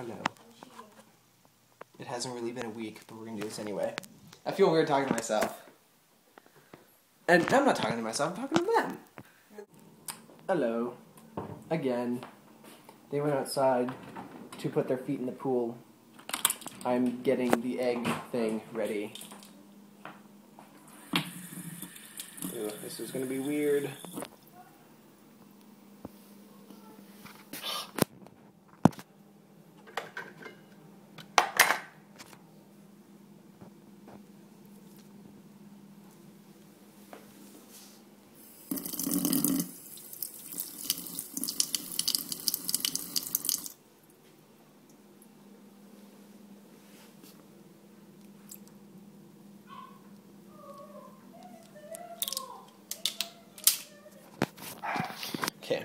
Hello. It hasn't really been a week, but we're gonna do this anyway. I feel weird talking to myself. And I'm not talking to myself, I'm talking to them. Hello. Again. They went outside to put their feet in the pool. I'm getting the egg thing ready. This is gonna be weird.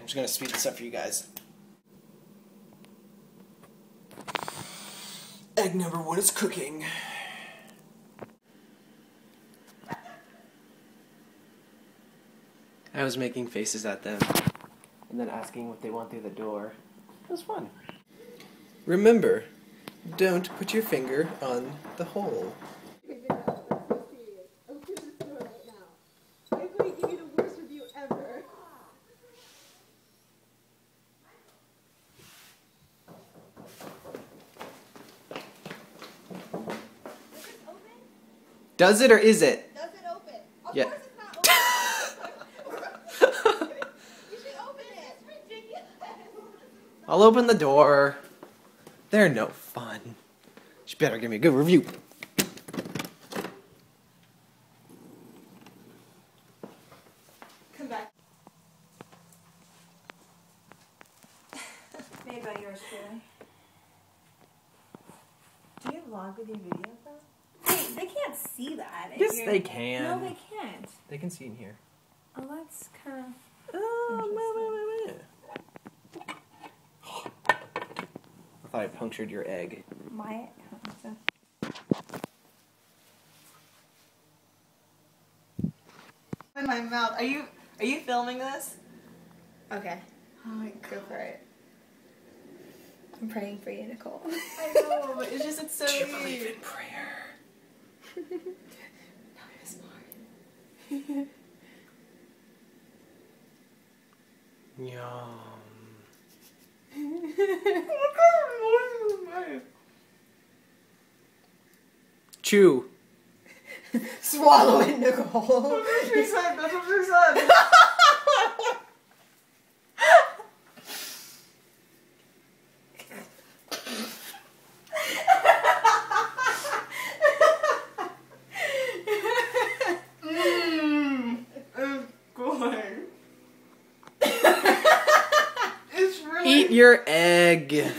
Okay, I'm just gonna speed this up for you guys. Egg number one is cooking. I was making faces at them and then asking what they want through the door. It was fun. Remember, don't put your finger on the hole. Does it or is it? Does it open? Of Yeah. course it's not open. you should open it. It's ridiculous. I'll open the door. They're no fun. You better give me a good review. Come back. Made by yours truly. Do you vlog with your videos though? Wait, they can't see that. if Yes, they can. No, they can't. They can see in here. Oh, that's kind of. Oh, I thought I punctured your egg. My. In my mouth. Are you are you filming this? Okay. Oh my go for it. I'm praying for you, Nicole. I know, but it's just it's so Do you believe weird. in prayer? Yum. Chew. Swallow it, Nicole. she said. That's what she said. Mmm. It's good. it's really. Eat your egg.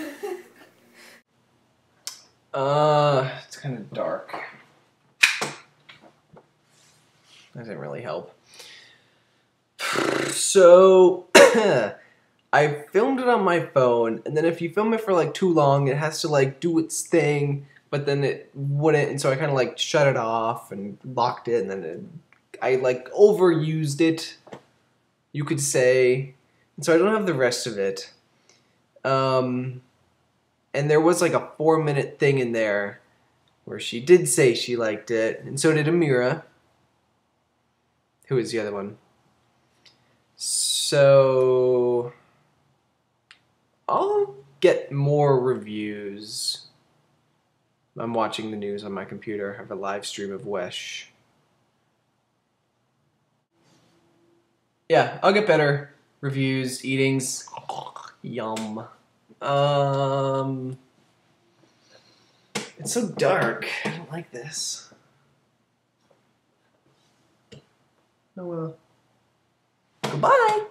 Uh, it's kind of dark. That didn't really help. So, I filmed it on my phone, and then if you film it for like too long, it has to like do its thing, but then it wouldn't, and so I kind of like shut it off and locked it, and then it, I like overused it, you could say, and so I don't have the rest of it. Um, and there was like a four minute thing in there where she did say she liked it, and so did Amira. Who is the other one? So I'll get more reviews. I'm watching the news on my computer. I have a live stream of Wesh. Yeah, I'll get better reviews, eatings. Yum. Um, it's so dark. I don't like this. Well. Goodbye.